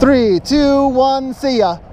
Three, two, one, see ya.